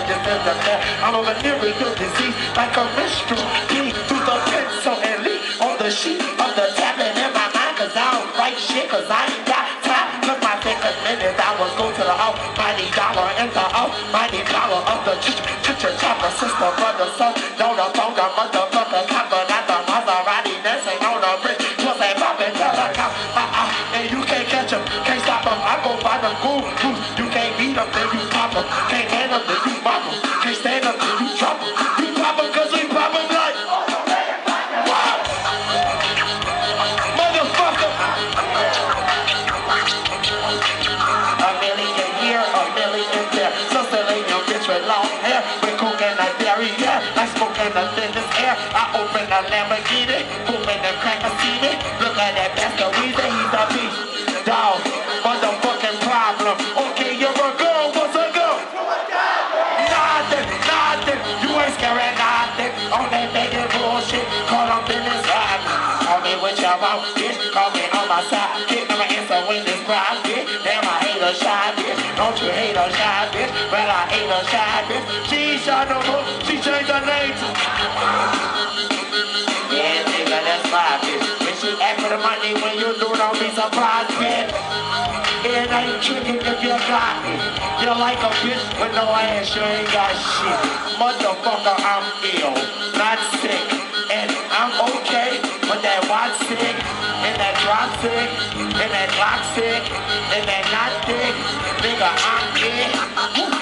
the back. I'm a venereal disease like a minstrel. Bleed through the pencil and leak on the sheet of the tablet in my mind. Cause I don't write shit cause I ain't got time. Cause my second minute I was go to the almighty dollar and the almighty power of the ch ch ch chopper system of the sun. Don't the phone the motherfucker copper, not the Maserati dancing on the bridge. Plus they I count. Uh-uh, and you can't catch 'em, can't stop 'em. I go by the goo. You can't beat 'em, then you pop 'em. Can't hand 'em, then I open a Lamborghini, booming and crack a CD. Look at that bastard Weezy, he's a beast. Dog, motherfucking problem. Okay, you're a girl, what's a girl? Nothing, nothing. You ain't scared of nothing. On that begging bullshit, call them business right. Call me what you want, bitch. Call me on my side. Kick my answer when it's prime, bitch. Damn, I hate a shy bitch. Don't you hate a shy bitch? Well, I hate a shy bitch. She shy no more. She changed her name tricking if you got it. You're like a bitch with no ass, you ain't got shit. Motherfucker, I'm ill, not sick. And I'm okay, but that watch sick, and that drop sick, and that clock sick, and that not sick. Nigga, I'm it.